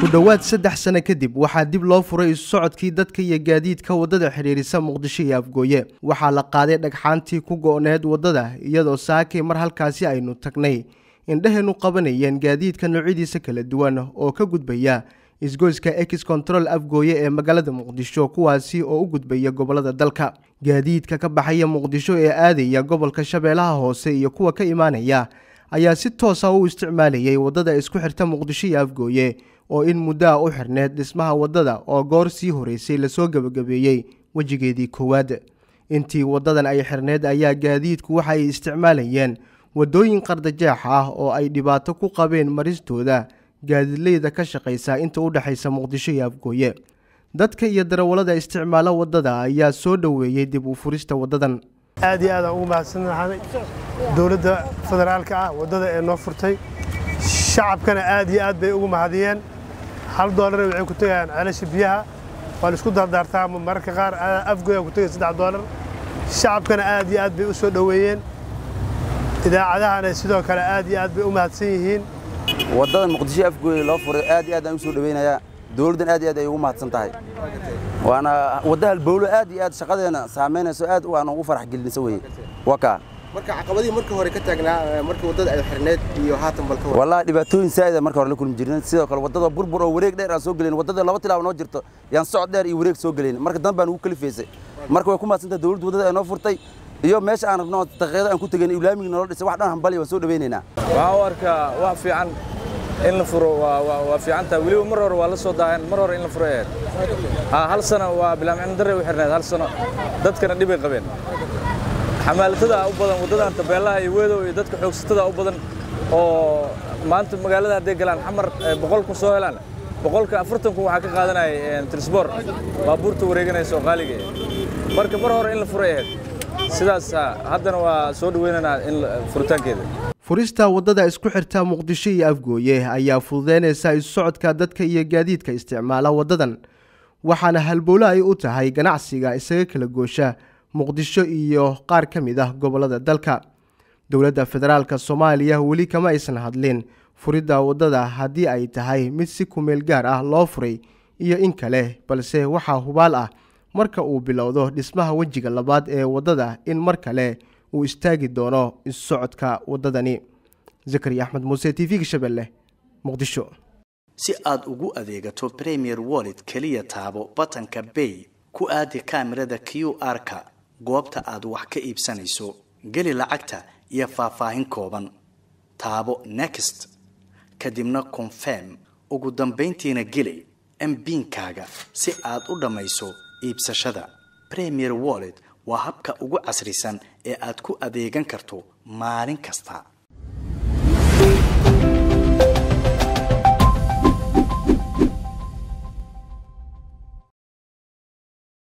ku dhowaad saddex sano kadib waxaa dib loo furay isu socodkii dadka iyo gaadiidka waddada xidhiirisa muqdisho iyo afgooye. Waxaa la qaaday dhagxaantii ku go-need waddada iyadoo saakay mar halkaasi aynu tagnay. Indhaheennu qabanayeen gaadiidka noocyadiisa kala duwan oo ka gudbaya. Isgoyska ex control afgooye ee magaalada muqdisho kuwaasi oo u gudbaya gobollada dalka. Gaadiidka ka baxaya muqdisho ee aadaya gobolka shabeellaha hoose iyo kuwa ka imaanaya ayaa si toosa u isticmaalayay waddada isku xirta muqdisho iyo afgooye oo in muddoa u xirneed dhismaha waddada oo goor sii horeysay la soo gebagabeeyey wejigeedii koowaad. Intii waddadan ay xirneed ayaa gaadiidku waxa ay isticmaalayeen waddooyin qardajeex ah oo ay dhibaato ku qabeen maristooda gaadiidleyda ka shaqaysa inta u dhexaysa muqdisho iyo afgooye dadka iyo darawallada isticmaala waddada ayaa soo dhoweeyey dib u furista waddadan. Aad iyo aad aan ugu mahadsannahay dowladda federaalka ah waddada ee noo furtay shacabkana aad iyo aad bay ugu mahadiyeen hal doolarna waxay ku tegayaan ceelasha biyaha. Waa la isku daardaartaa mararka qaar afgoya ku tegay saddex doolar shacabkana aad iyo aad bay u soo dhoweeyeen. Idaacadahana sidoo kale aad iyo aad bay u mahadsan yihiin. Waddadan muqdisho afgooye loo furay aad iyo aad aan u soo dhoweynayaa dowladdan aad iyo aad ay ugu mahadsan tahay. Waana wadda halbowlo aad iyo aad shaqadeena saamaynayso aad aan ugu farax gelinayso weye waa kaa marka caqabadii marka hore ka taagnaa marka waddada ay xirneed iyo haatan balka wallahi dhibaatooyin saa'ida marka hore la kulmi jirnay sidoo kale waddada burbur oo wareeg dheer aan soo gelin waddada laba tilaabo noo jirto yaan socod dheer iyo wareeg soo gelin. Marka dan baan ugu kalifaysay. Marka way ku mahadsantahay dowladda waddada ay noo furtay iyo meesha aan rabno daqiiqada aan ku tegan islaamiga nolol dhisay wax dhan hambali waan soo dhawaynaynaa waxaan u arkaa wax fiican in la furo waa fiican tahay. Weliba mar hore waa la soo daahan mar hore in la furo ahayd hal sano waa bilaamcin darre u xirnayd hal sano. Dadkana dhibay qabeen xamaalatada u badan waddadan tabeellaha iyo weedow iyo dadka xoogsatada u badan oo maanta magaalada hadday galaan xamar boqol kun soo helaan. Boqolka afartan kun waxaa ka qaadanaya trisboor baabuurta wareeganaysa oo qaaliga marka mar hore in la furay ahayd sidaas haddana waa soo dhaweynaynaa in furitaankeeda. Furista waddada isku xirta muqdisho iyo afgooye ayaa fududeynaysa isu socodka dadka iyo gaadiidka isticmaala waddadan waxaana halbowle ay u tahay ganacsiga isaga kala goosha muqdisho iyo qaar ka mid ah gobollada dalka. Dowladda federaalka soomaaliya weli kama aysan hadlin. Furidda waddada haddii ay tahay mid si kumeel gaar ah loo furay iyo in kale balse waxaa hubaal ah marka uu bilowdo dhismaha wejiga labaad ee waddada in mar kale uu istaagi doono isu socodka waddadani. Zakari axmed muuse t v-ga shabeelle muqdisho. Si aad ugu adeegato premier wallet keliya taabo batanka bay ku aadi kaamirada q r-ka goobta aad wax ka iibsanayso geli lacagta iyo faahfaahin kooban. Taabo next. Kadibna confirm. Ugu dambayntiina geli mbiinkaaga si aad u dhammayso iibsashada. Premier wallet waa habka ugu casrisan ee aad ku adeegan karto maalin kasta